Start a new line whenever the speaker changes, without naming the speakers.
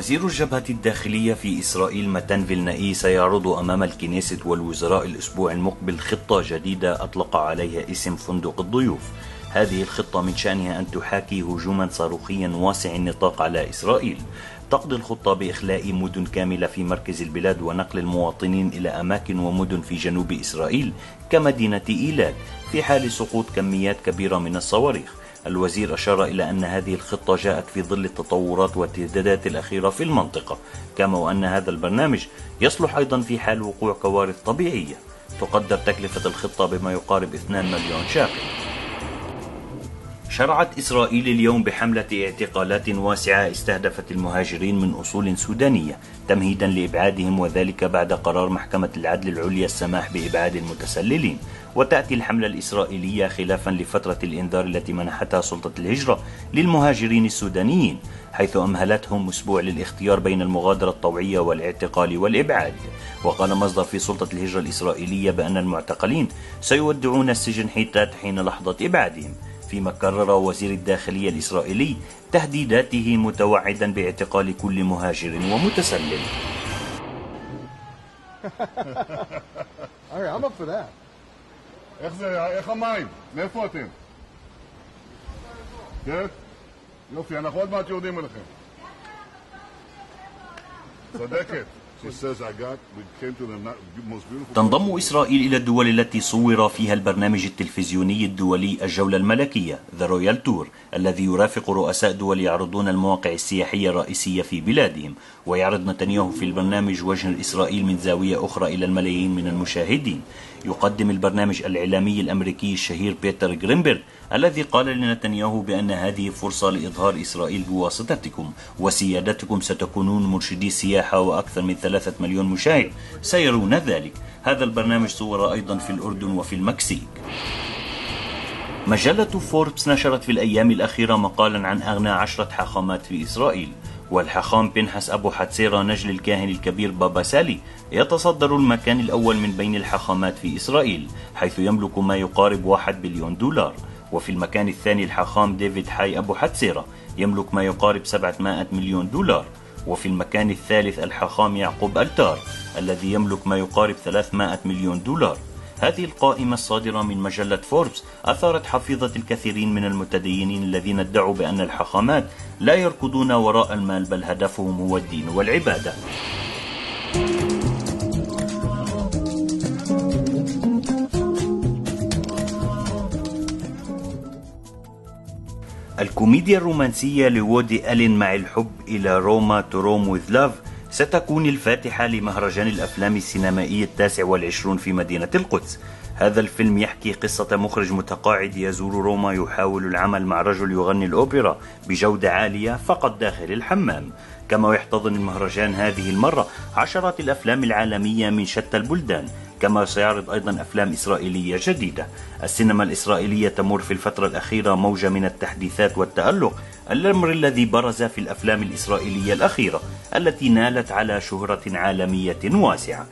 وزير الجبهة الداخلية في إسرائيل متان فيلنائي سيعرض أمام الكنيست والوزراء الأسبوع المقبل خطة جديدة أطلق عليها اسم فندق الضيوف. هذه الخطة من شأنها أن تحاكي هجوما صاروخيا واسع النطاق على إسرائيل. تقضي الخطة بإخلاء مدن كاملة في مركز البلاد ونقل المواطنين إلى أماكن ومدن في جنوب إسرائيل كمدينة إيلات في حال سقوط كميات كبيرة من الصواريخ. الوزير أشار إلى أن هذه الخطة جاءت في ظل التطورات والتهديدات الأخيرة في المنطقة كما وأن هذا البرنامج يصلح أيضا في حال وقوع كوارث طبيعية تقدر تكلفة الخطة بما يقارب 2 مليون شاقل. شرعت إسرائيل اليوم بحملة اعتقالات واسعة استهدفت المهاجرين من أصول سودانية تمهيدا لإبعادهم وذلك بعد قرار محكمة العدل العليا السماح بإبعاد المتسللين. وتأتي الحملة الإسرائيلية خلافا لفترة الإنذار التي منحتها سلطة الهجرة للمهاجرين السودانيين حيث أمهلتهم أسبوع للاختيار بين المغادرة الطوعية والاعتقال والإبعاد. وقال مصدر في سلطة الهجرة الإسرائيلية بأن المعتقلين سيودعون السجن حتى حين لحظة إبعادهم. فيما كرر وزير الداخلية الإسرائيلي تهديداته متوعدا باعتقال كل مهاجر ومتسلل
איך זה, איך המים? מאיפה אתם? כן? יופי, אנחנו עוד מעט יורדים אליכם. צודקת.
تنضم إسرائيل إلى الدول التي صور فيها البرنامج التلفزيوني الدولي الجولة الملكية The Royal Tour الذي يرافق رؤساء دول يعرضون المواقع السياحية الرئيسية في بلادهم. ويعرض نتنياهو في البرنامج وجه إسرائيل من زاوية أخرى إلى الملايين من المشاهدين. يقدم البرنامج الإعلامي الأمريكي الشهير بيتر جرينبرغ الذي قال لنتنياهو بأن هذه فرصة لإظهار إسرائيل بواسطتكم وسيادتكم ستكونون مرشدي سياحة وأكثر من ثلاثة مليون مشاهد. سيرون ذلك. هذا البرنامج صور أيضا في الأردن وفي المكسيك. مجلة فوربس نشرت في الأيام الأخيرة مقالا عن أغنى عشرة حاخامات في إسرائيل. والحاخام بنحس أبو حتسيرة نجل الكاهن الكبير بابا سالي يتصدر المكان الأول من بين الحاخامات في إسرائيل حيث يملك ما يقارب واحد بليون دولار. وفي المكان الثاني الحاخام ديفيد حاي أبو حتسيرة يملك ما يقارب 700 مليون دولار. وفي المكان الثالث الحاخام يعقوب ألتار الذي يملك ما يقارب 300 مليون دولار. هذه القائمة الصادرة من مجلة فوربس أثارت حفيظة الكثيرين من المتدينين الذين ادعوا بأن الحاخامات لا يركضون وراء المال بل هدفهم هو الدين والعبادة. الكوميديا الرومانسية لوودي ألين مع الحب إلى روما To Rome with Love ستكون الفاتحة لمهرجان الأفلام السينمائي التاسع والعشرون في مدينة القدس. هذا الفيلم يحكي قصة مخرج متقاعد يزور روما يحاول العمل مع رجل يغني الأوبرا بجودة عالية فقط داخل الحمام. كما يحتضن المهرجان هذه المرة عشرات الأفلام العالمية من شتى البلدان. كما سيعرض أيضا أفلام إسرائيلية جديدة. السينما الإسرائيلية تمر في الفترة الأخيرة موجة من التحديثات والتألق. الأمر الذي برز في الأفلام الإسرائيلية الأخيرة التي نالت على شهرة عالمية واسعة.